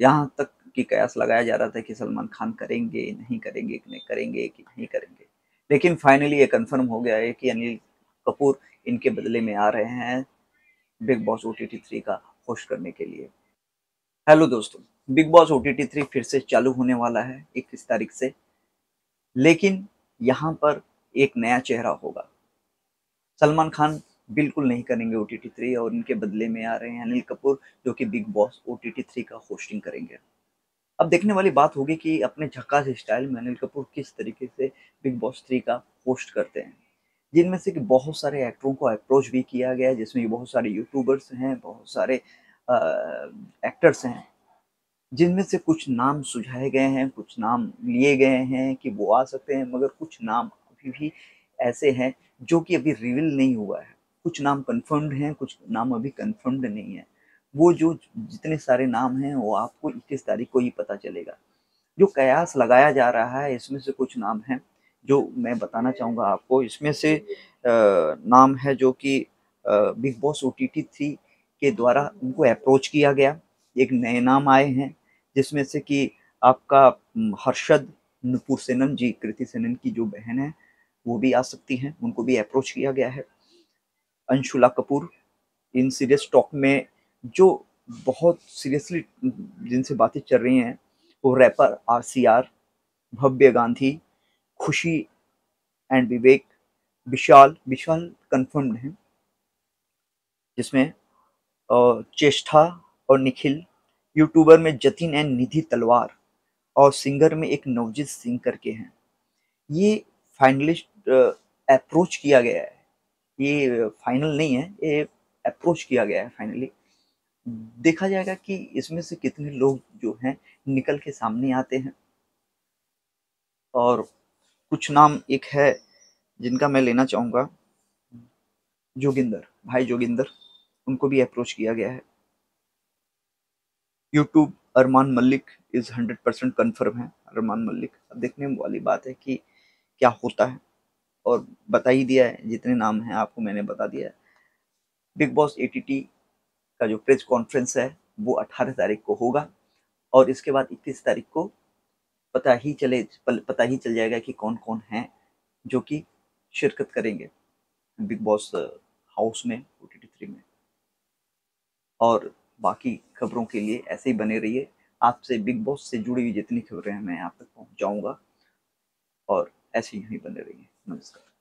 यहाँ तक कि कयास लगाया जा रहा था कि सलमान खान करेंगे, नहीं करेंगे, कि नहीं करेंगे, कि नहीं करेंगे। लेकिन फाइनली ये कंफर्म हो गया है कि अनिल कपूर इनके बदले में आ रहे हैं Bigg Boss O T three का होस्ट करने के लिए। हेलो दोस्तों Bigg Boss O T three फिर से चालू होने वाला है इक्कीस तारीख से। लेकिन यहाँ पर एक नया चेहरा होगा। सलमान खान बिल्कुल नहीं करेंगे ओ टी थ्री और इनके बदले में आ रहे हैं अनिल कपूर जो कि Bigg Boss O T three का होस्टिंग करेंगे। अब देखने वाली बात होगी कि अपने झक्कास स्टाइल में अनिल कपूर किस तरीके से बिग बॉस थ्री का होस्ट करते हैं। जिनमें से कि बहुत सारे एक्टरों को अप्रोच भी किया गया है जिसमें बहुत सारे यूट्यूबर्स हैं बहुत सारे आ, एक्टर्स हैं। जिनमें से कुछ नाम सुझाए गए हैं कुछ नाम लिए गए हैं कि वो आ सकते हैं मगर कुछ नाम अभी भी ऐसे हैं जो कि अभी रिवील नहीं हुआ है। कुछ नाम कन्फर्म्ड हैं, कुछ नाम अभी कन्फर्म्ड नहीं है। वो जो जितने सारे नाम हैं, वो आपको इक्कीस तारीख को ही पता चलेगा। जो कयास लगाया जा रहा है, इसमें से कुछ नाम हैं, जो मैं बताना चाहूँगा आपको। इसमें से नाम है जो कि Bigg Boss O T T three के द्वारा उनको अप्रोच किया गया। एक नए नाम आए हैं, जिसमें से कि आपका हर्षद नुपुर सेनन जी, कृति सेनन की जो बहन है, वो भी आ सकती हैं। उनको भी अप्रोच किया गया है। Anshula Kapoor in serious talk में, जो बहुत सीरियसली जिनसे बातें चल रही हैं, वो rapper R C R, Bhavya Gandhi, Khushi and Vivek, Vishal Vishal confirmed हैं, जिसमें चेष्टा और निखिल यूट्यूबर में जतिन एंड निधि तलवार और सिंगर में एक नवजीत सिंह करके हैं। ये फाइनलिस्ट अप्रोच किया गया है। ये फाइनल नहीं है, ये अप्रोच किया गया है फाइनली देखा जाएगा कि इसमें से कितने लोग जो हैं निकल के सामने आते हैं। और कुछ नाम एक है जिनका मैं लेना चाहूँगा, जोगिंदर, भाई जोगिंदर, उनको भी अप्रोच किया गया है। YouTube Armaan Malik is hundred percent confirm है। अरमान मलिक अब देखने वाली बात है कि क्या होता है। और बता ही दिया है, जितने नाम हैं आपको मैंने बता दिया है। बिग बॉस ए का जो प्रेस कॉन्फ्रेंस है, वो 18 तारीख को होगा और इसके बाद 21 तारीख को पता ही चले पता ही चल जाएगा कि कौन कौन हैं जो कि शिरकत करेंगे बिग बॉस हाउस में ओ टी में। और बाकी खबरों के लिए ऐसे ही बने रहिए। आपसे बिग बॉस से जुड़ी हुई जितनी खबरें हैं, मैं आप तक पहुंचाऊँगा और ऐसे ही बने रहिए। Namaskar.